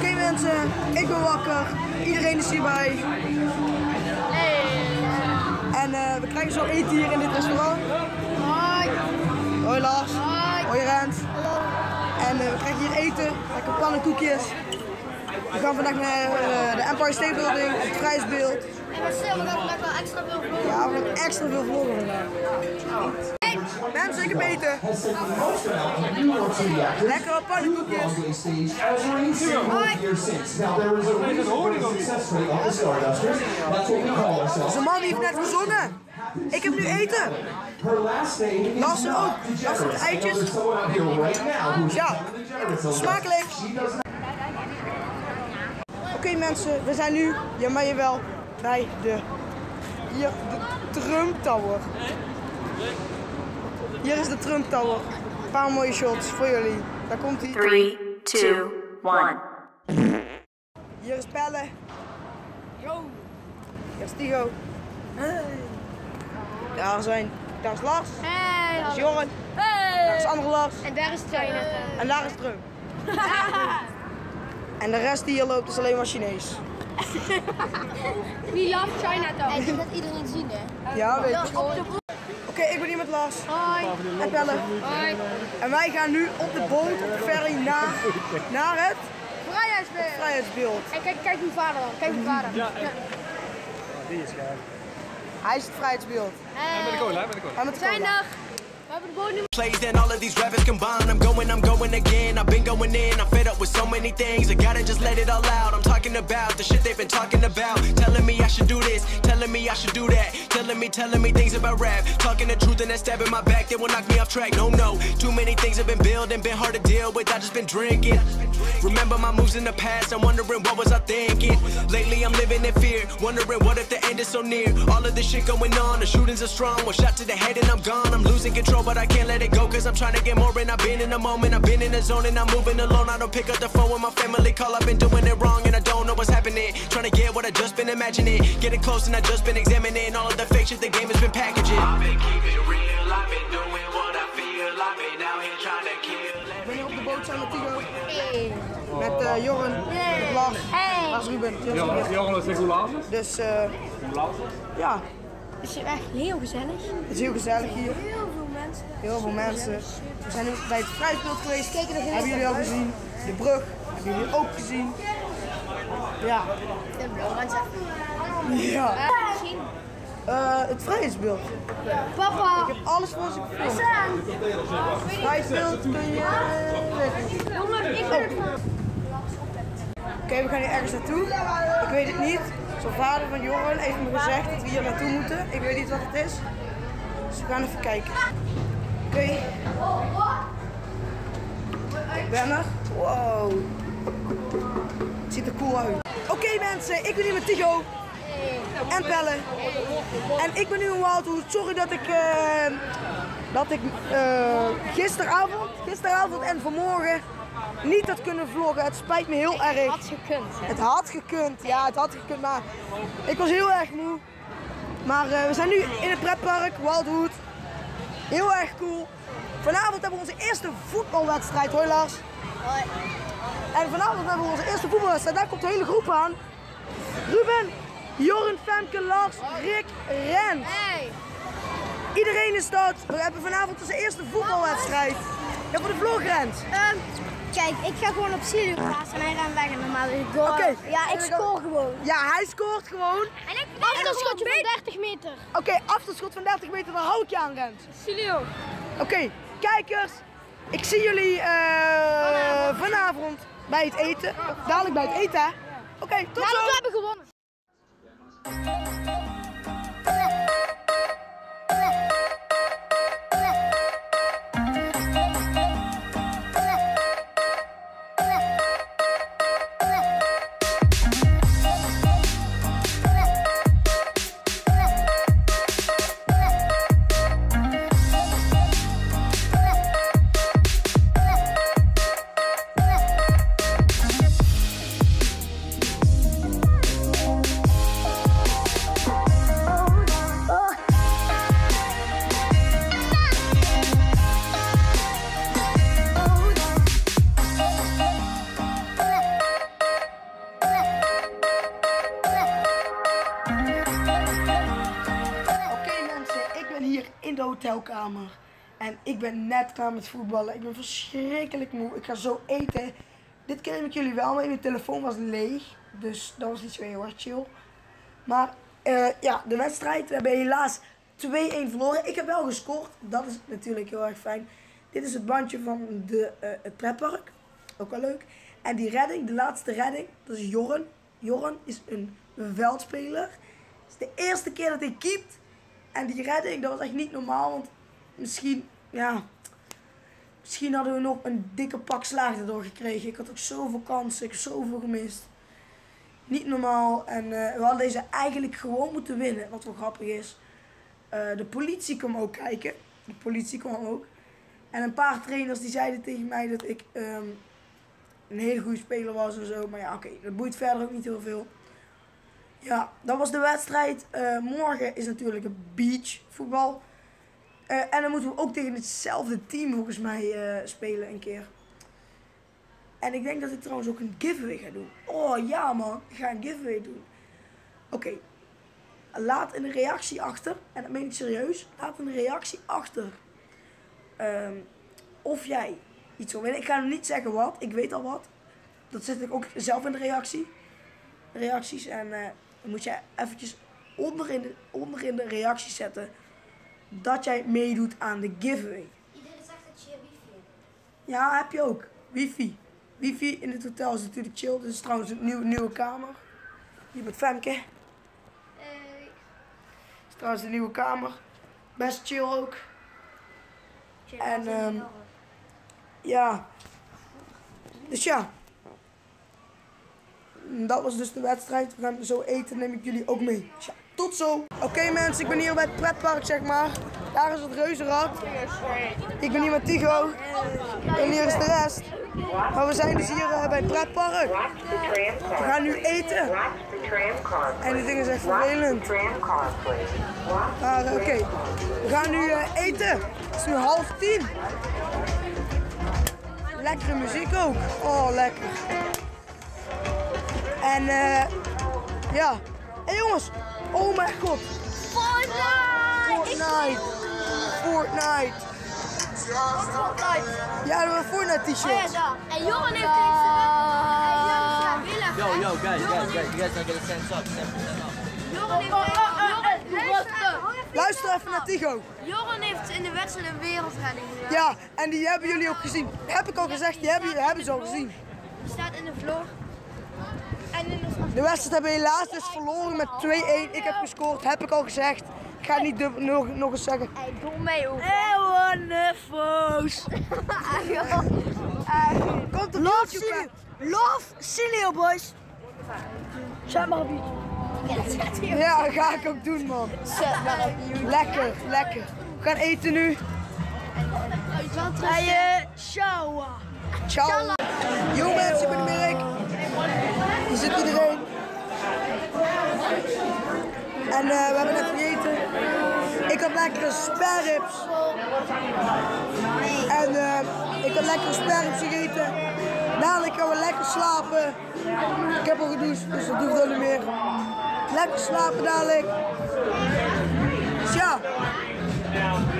Oké mensen, ik ben wakker. Iedereen is hierbij. En eh, we krijgen zo eten hier in dit restaurant. Hoi. Hoi Lars. Hoi. Hoi Rens. En eh, we krijgen hier eten, lekker pannenkoekjes. We gaan vandaag naar eh, de Empire State Building, het Vrijsbeeld. Sil, we gaan vandaag wel extra veel vloggen. Ja, we gaan extra veel vloggen vandaag. Mensen, ik heb eten. Lekkere pannenkoekjes. Ourselves. Zijn man heeft net gezongen. Ik heb nu eten. Lars ook. know eitjes. Ja. Smakelijk. Oké mensen, we zijn nu, ja maar je bij de, hier, de Trump Tower. Hier is de Trump Tower. Een paar mooie shots voor jullie. Daar komt hij. Three, two, one. Hier is Pelle. Yo. Hier is Tigo. Hey. Daar zijn, daar is Lars. Hey. Daar is Joren. Daar is andere Lars. En daar is China. En daar is Trump. En de rest die hier loopt is alleen maar Chinees. We love Chinatown. En dat iedereen zien hè? Ja, weet je. Oké, ik ben hier met Lars. Hoi. En Pelle. Hoi. En wij gaan nu op de boot, op de ferry, naar, naar het Vrijheidsbeeld. vrijheidsbeeld. En kijk, kijk mijn vader dan. Kijk mijn vader. Ja. Hij is het vrijheidsbeeld. En met de cola, met de cola. En met de Zijn cola. dag. Plays, then all of these rappers combine. I'm going, I'm going again. I've been going in. I'm fed up with so many things. I gotta just let it all out. I'm talking about the shit they've been talking about. Telling me I should do this, telling me I should do that. Telling me, telling me things about rap. Talking the truth and that stab in my back. They will knock me off track. No, no. Too many things have been building, been hard to deal with. I just been drinking. Remember my moves in the past. I'm wondering what was I thinking. Lately I'm living in fear. Wondering what if the end is so near. All of this shit going on. The shootings are strong. One shot to the head and I'm gone. I'm losing control, but I can't let it go. Cause I'm trying to get more. And I've been in the moment. I've been in the zone and I'm moving alone. I don't pick up the phone when my family call. I've been doing it wrong and I don't know what's happening. Trying to get what I just been imagining. Getting close and I just been examining all of the fake shit the game has been packaging. I've been keeping real. I've been doing what I feel. I've been out here trying to kill. Ik ben hier op de boot samen met Tigo. Hey. Met eh Jorren, met Lars, Hey. Lars Ruben. Joris Ruben. Johan is Nicolaas. Dus eh ja, Het is echt heel gezellig. het is heel gezellig hier. Heel veel mensen. Heel veel mensen. We zijn nu bij het vrijsbeeld geweest. Hebben jullie al gezien? De brug. Hebben jullie ook gezien? Ja. Ja. Misschien. Eh, het vrijheidsbeeld. Papa. Ik heb alles voor ze gefilmd. Vrijheidsbeeld kun je... eh. Jongen, ik ben het Oké, we gaan hier ergens naartoe. Ik weet het niet. Zo'n vader van Joran heeft me gezegd dat we hier naartoe moeten. Ik weet niet wat het is. Dus we gaan even kijken. Oké. Ik ben er. Wow. Het ziet er cool uit. Oké mensen, ik ben hier met Tigo. En Pelle. En ik ben nu in Wildwood. Sorry dat ik, eh, dat ik eh, gisteravond, gisteravond en vanmorgen niet had kunnen vloggen. Het spijt me heel erg. had gekund. Het had gekund, ja, het had gekund, maar ik was heel erg moe. Maar eh, we zijn nu in het pretpark Wildwood. Heel erg cool. Vanavond hebben we onze eerste voetbalwedstrijd, hoi Lars. Hoi. En vanavond hebben we onze eerste voetbalwedstrijd. Daar komt de hele groep aan. Ruben, Jorren, Femke, Lars, Rick, Ren. Hey. Iedereen is dat. We hebben vanavond onze eerste voetbalwedstrijd. Ja, voor de vlog Rens. Ehm, kijk, ik ga gewoon op Silio plaatsen en hij gaat weg en normaal is goal. Oké. Ja, ik scoor gewoon. Ja, hij scoort gewoon. En ik Afstandsschotje van 30 meter. Oké, afstandsschot van 30 meter, daar hou ik je aan, Rens. Silio. Oké, kijkers. Ik zie jullie eh, vanavond. bij het eten. Dadelijk bij het eten, hè? Oké, tot Ja, zo. we hebben gewonnen. Hotelkamer. En ik ben net klaar met voetballen. Ik ben verschrikkelijk moe. Ik ga zo eten. Dit neem ik jullie wel mee. Mijn telefoon was leeg. Dus dat was niet zo heel erg chill. Maar eh, ja, de wedstrijd. We hebben helaas 2-1 verloren. Ik heb wel gescoord. Dat is natuurlijk heel erg fijn. Dit is het bandje van de, eh, het pretpark. Ook wel leuk. En die redding, de laatste redding, dat is Jorren. Jorren is een veldspeler. Het is de eerste keer dat hij keept. En die redding, dat was echt niet normaal. Want misschien, ja... Misschien hadden we nog een dikke pak slaag erdoor gekregen. Ik had ook zoveel kansen. Ik heb zoveel gemist. Niet normaal. En eh, we hadden deze eigenlijk gewoon moeten winnen. Wat wel grappig is. Eh, de politie kwam ook kijken. De politie kwam ook. En een paar trainers die zeiden tegen mij dat ik ehm, een hele goede speler was en zo. Maar ja, oké, dat boeit verder ook niet heel veel. Ja, dat was de wedstrijd. Eh, morgen is natuurlijk beachvoetbal. Eh en dan moeten we ook tegen hetzelfde team volgens mij eh, spelen een keer. En ik denk dat ik trouwens ook een giveaway ga doen. Oh ja man, ik ga een giveaway doen. Oké, laat een reactie achter. En dat meen ik serieus. Laat een reactie achter. Ehm, of jij iets wil winnen. Ik ga niet zeggen wat. Ik weet al wat. Dat zet ik ook zelf in de reactie. Reacties. En eh, dan moet jij eventjes onder in, de, onder in de reactie zetten. Dat jij meedoet aan de giveaway. Iedereen zegt dat je wifi hebt. Ja, heb je ook. Wifi. Wifi in het hotel is natuurlijk chill. Dit is trouwens een nieuwe, nieuwe kamer. Hier met Femke. Dit Eh, is trouwens de nieuwe kamer. Best chill ook. En, ehm, Ja. Dus ja. Dat was dus de wedstrijd. We gaan zo eten. Neem ik jullie ook mee. Dus ja, tot zo. Oké mensen, ik ben hier bij het pretpark zeg maar. Daar is het reuzenrad. Ik ben hier met Tigo. En hier is de rest. Maar we zijn dus hier eh, bij het pretpark. We gaan nu eten. En dit ding is echt vervelend. Eh, oké, we gaan nu eh, eten. Het is nu half tien. Lekkere muziek ook. Oh, lekker. En eh ja. Hé jongens. Oh mijn god. Fortnite. Fortnite. Ja, we hebben een Fortnite t-shirt. En Johan heeft deze. Yo, yo, guys, guys, guys, you guys not gonna stand up, stand up. Johan heeft. Luister even naar Tigo. Johan heeft in de wedstrijd een wereldredding gedaan. Ja, en die hebben jullie ook gezien. Heb ik al gezegd, die hebben, jullie hebben ze al gezien. Die staat in de vlog. De De wedstrijd hebben we helaas dus verloren met 2-1. Ik heb gescoord, heb ik al gezegd. Ik ga het niet dubbel- nog, nog eens zeggen. Hey, doe mee ook. Ewanefoos. Komt op YouTube. Love Cilio boys. Zet maar op YouTube. Ja, dat ga ik ook doen man. Zet maar op YouTube. Lekker, lekker. We gaan eten nu. Hey, ciao. Ciao. Yo mensen, ik ben Mirk. Hier zit iedereen. En eh, we hebben net gegeten. Ik had lekkere sparrips. En eh, ik had lekkere sparrips gegeten. Dadelijk gaan we lekker slapen. Ik heb al gedoucht, dus dat hoeft dan niet meer. Lekker slapen dadelijk. Dus ja,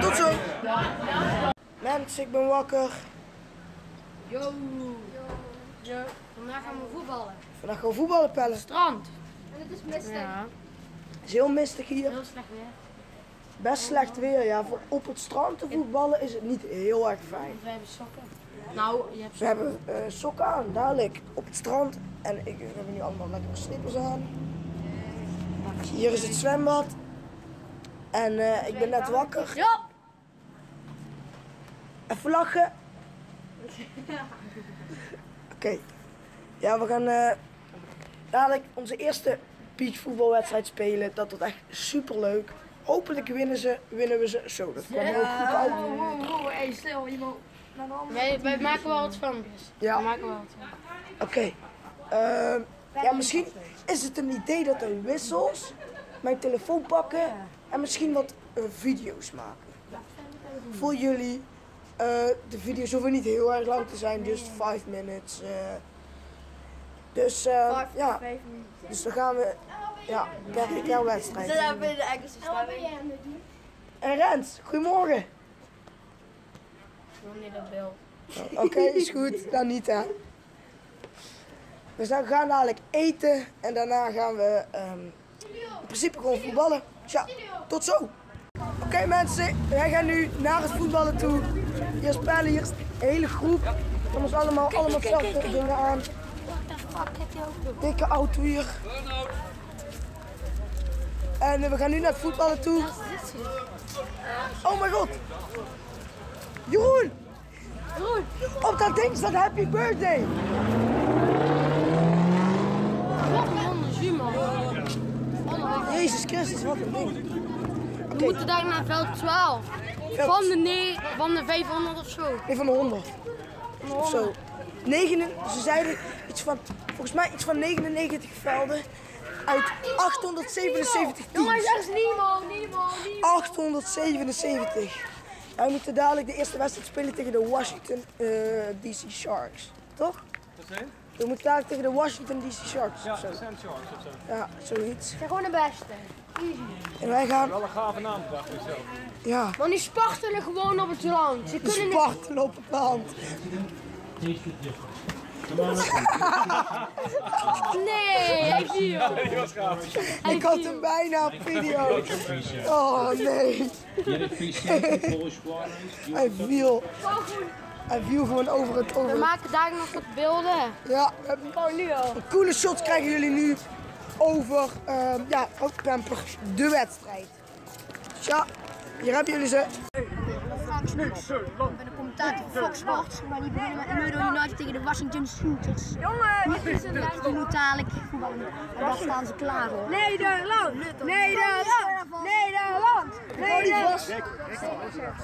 tot zo. Mensen, ik ben wakker. Yo. Yo. Vandaag gaan we voetballen. Vandaag gaan we voetballen pellen. Strand. En het is mistig. Ja. Het is heel mistig hier. Heel slecht weer. Best slecht weer. Ja, voor op het strand te voetballen is het niet heel erg fijn. We hebben sokken. Nou, je hebt We hebben eh, sokken aan, dadelijk op het strand. En ik, we hebben nu allemaal lekkere slippers aan. Hier is het zwembad. En eh, ik ben net wakker. Ja. Even lachen. Oké. Ja, we gaan eh, dadelijk onze eerste beachvoetbalwedstrijd spelen. Dat wordt echt super leuk. Hopelijk winnen, ze, winnen we ze zo. Dat kwam heel goed uit. Hey, stil, iemand. Wij, wij maken wel wat filmpjes. Ja. We maken wel wat. Oké. Ehm, ja, misschien is het een idee dat de wissels mijn telefoon pakken en misschien wat eh, video's maken. Voor jullie. Eh, de video's hoeven niet heel erg lang te zijn, just 5 minutes. eh. dus eh, ja, dus dan gaan we ja, ik jouw wedstrijd. de Engelse. En Rens, goedemorgen. Wanneer dat beeld. Oké, is goed. Dan niet hè. We zijn- gaan dadelijk eten en daarna gaan we ehm, in principe gewoon voetballen. Tja, tot zo. Oké mensen, wij gaan nu naar het voetballen toe. Hier spelen hier een hele groep van ons allemaal, allemaal hetzelfde dingen aan. What the fuck heb je ook Dikke auto hier. En eh, we gaan nu naar het voetballen toe. Oh mijn god. Jeroen. Jeroen. Op dat ding staat happy birthday. Jezus Christus, wat een ding. We moeten daar naar veld 12. Van de, van de 500 of zo. Nee, van de 100. Of zo. Negen, ze zeiden iets van, volgens mij iets van 99 velden uit 877 Jongens, teams. dat is Nemo, Nemo, Nemo. 877. Wij moeten dadelijk de eerste wedstrijd spelen tegen de Washington eh, DC Sharks. Toch? We moeten dadelijk tegen de Washington DC Sharks. Ja, Sam Sharks of zo. ja zoiets. Ze zijn gewoon de beste. En wij gaan, Wel een gave naam bedacht zelf. ja, Want die spartelen gewoon op het land. Ze kunnen niet... spartelen op het land. Nee, hij viel. Die was gaaf. Ik had hem bijna op video. Oh nee. Hij viel. Hij viel gewoon over het We over. maken daar nog wat beelden. Ja, we Oh, nu al. coole shots krijgen jullie nu over, ehm, ja, de wedstrijd. Tja, hier hebben jullie ze. Ik ben de commentator van Fox Sports. Maar die beginnen met Murdo United tegen de Washington Shooters. Jongen! Die moet dadelijk voetballen. En daar staan ze klaar voor. Nederland! Nederland! Nederland! Nederland!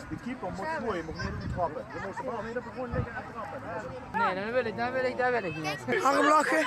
De keeper moet gooien, je mag niet trappen. Je moet de bal de grond liggen en trappen. Nee, dat wil ik, dat wil ik, dat wil ik niet. Arm lachen.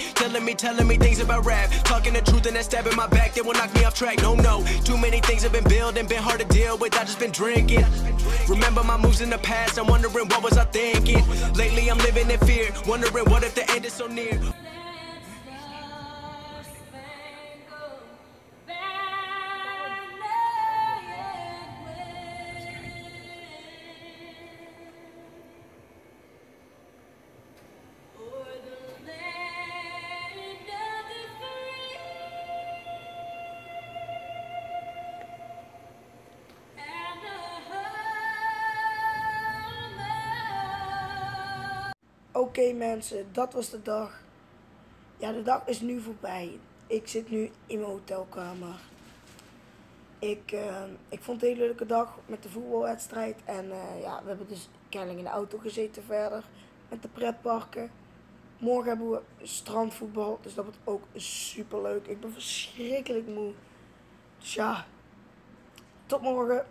me, telling me things about rap, talking the truth and that stab in my back, they will knock me off track. No, no, too many things have been building, been hard to deal with, I just been drinking. Remember my moves in the past, I'm wondering what was I thinking. Lately I'm living in fear, wondering what if the end is so near. Oké mensen, dat was de dag. Ja, de dag is nu voorbij. Ik zit nu in mijn hotelkamer. Ik, eh, ik vond het een hele leuke dag met de voetbalwedstrijd. En eh, ja, we hebben dus kennelijk in de auto gezeten verder met de pretparken. Morgen hebben we strandvoetbal, dus dat wordt ook super leuk. Ik ben verschrikkelijk moe. Dus ja, tot morgen.